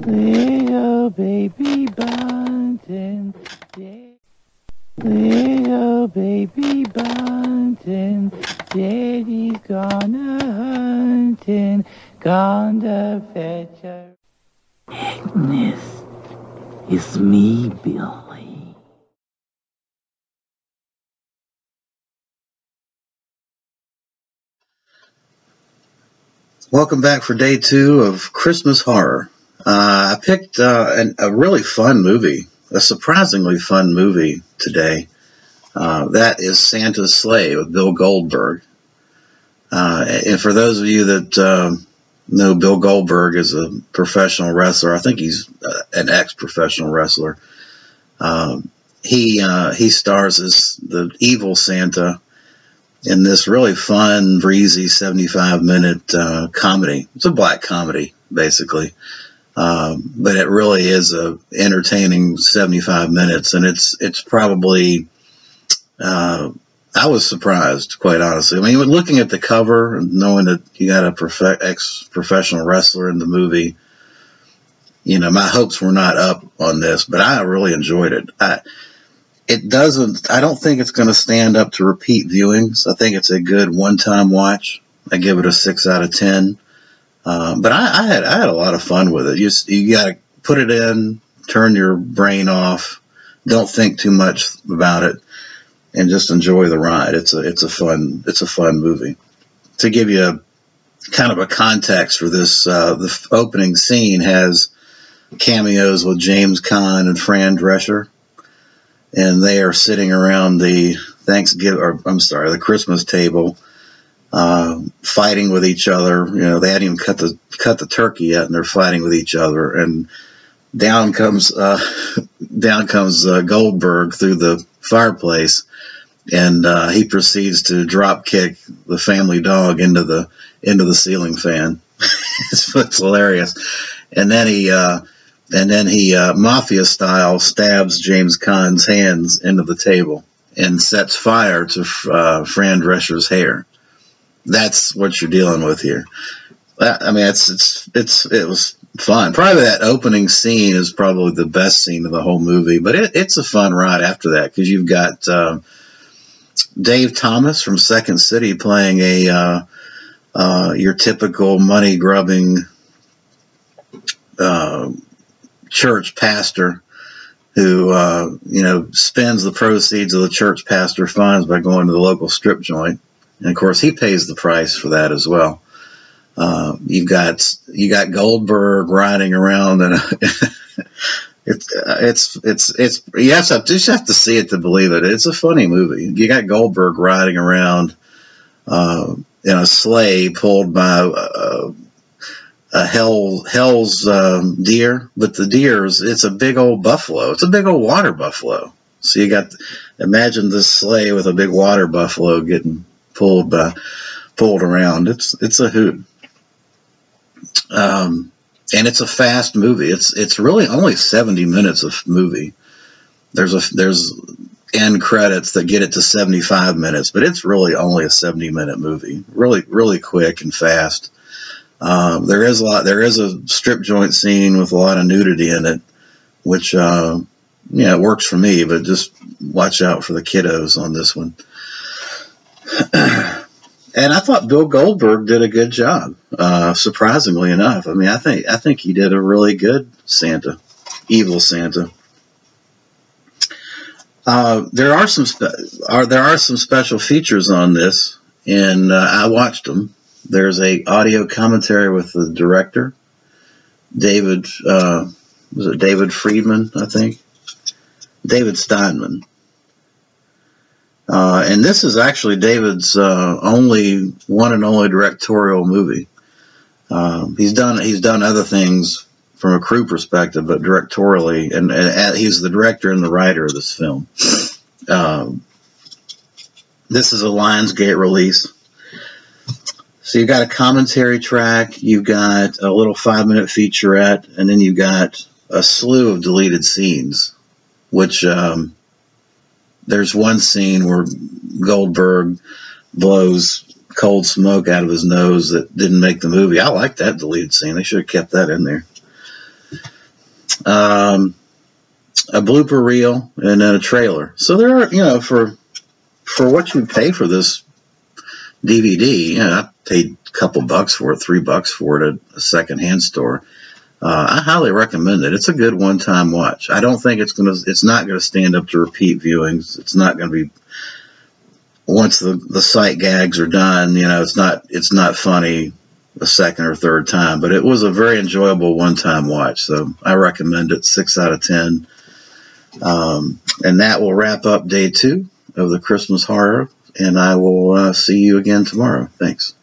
Little baby bunting, little baby bunting, daddy's gone a hunting, gone to fetch a Agnes, it's me, Billy. Welcome back for day two of Christmas horror. Uh, I picked uh, an, a really fun movie, a surprisingly fun movie today. Uh, that is Santa's Slay with Bill Goldberg. Uh, and for those of you that um, know Bill Goldberg is a professional wrestler, I think he's uh, an ex-professional wrestler. Um, he uh, he stars as the evil Santa in this really fun, breezy 75 minute uh, comedy. It's a black comedy, basically. Um, but it really is a entertaining 75 minutes, and it's it's probably uh, I was surprised, quite honestly. I mean, looking at the cover and knowing that you got a prof- ex professional wrestler in the movie, you know, my hopes were not up on this, but I really enjoyed it. I, it doesn't, I don't think it's going to stand up to repeat viewings. I think it's a good one time watch. I give it a six out of 10. Um, but I, I, had, I had a lot of fun with it. You, you got to put it in, turn your brain off, don't think too much about it and just enjoy the ride. It's a, it's a fun, it's a fun movie to give you a kind of a context for this. Uh, the opening scene has cameos with James Caan and Fran Drescher and they are sitting around the Thanksgiving, or I'm sorry, the Christmas table, uh, fighting with each other. You know, they hadn't even cut the cut the turkey yet, and they're fighting with each other. And down comes uh, down comes uh, Goldberg through the fireplace, and uh, he proceeds to drop kick the family dog into the into the ceiling fan. it's, it's hilarious. And then he uh, and then he uh, mafia style stabs James Caan's hands into the table and sets fire to uh, Fran Drescher's hair. That's what you're dealing with here. I mean, it's it's it's it was fun. Probably that opening scene is probably the best scene of the whole movie, but it, it's a fun ride after that because you've got uh, Dave Thomas from Second City playing a uh, uh, your typical money grubbing uh, church pastor who uh, you know spends the proceeds of the church pastor funds by going to the local strip joint, and of course he pays the price for that as well. Uh, you've got you got Goldberg riding around, and it's it's it's it's you have to just have to see it to believe it. It's a funny movie. You got Goldberg riding around uh, in a sleigh pulled by uh, a hell hell's um, deer, but the deer's it's a big old buffalo. It's a big old water buffalo. So you got imagine this sleigh with a big water buffalo getting by pulled around. It's it's a hoot. Um, and it's a fast movie. It's it's really only 70 minutes of movie. There's a there's end credits that get it to 75 minutes, but it's really only a 70 minute movie. Really really quick and fast. Um, there is a lot. There is a strip joint scene with a lot of nudity in it, which uh, yeah, it works for me. But just watch out for the kiddos on this one. and I thought Bill Goldberg did a good job. Uh, surprisingly enough, I mean, I think I think he did a really good Santa, evil Santa. Uh, there are some are there are some special features on this, and uh, I watched them. There's a audio commentary with the director, David. Uh, was it David Friedman? I think David Steinman. Uh, and this is actually David's uh, only one and only directorial movie. Um, he's done he's done other things from a crew perspective, but directorially, and, and he's the director and the writer of this film. Um, this is a Lionsgate release. So you've got a commentary track, you've got a little five minute featurette, and then you've got a slew of deleted scenes, which um, there's one scene where Goldberg blows cold smoke out of his nose that didn't make the movie. I like that deleted scene. They should have kept that in there. um, a blooper reel, and then a trailer. So there are, you know, for for what you pay for this DVD, you know, I paid a couple bucks for it, three bucks for it at a secondhand store. Uh, I highly recommend it. It's a good one-time watch. I don't think it's gonna, it's not gonna stand up to repeat viewings. It's not gonna be once the the sight gags are done. You know, it's not it's not funny a second or third time, but it was a very enjoyable one-time watch. So I recommend it. Six out of ten. Um, and that will wrap up day two of the Christmas horror. And I will uh, see you again tomorrow. Thanks.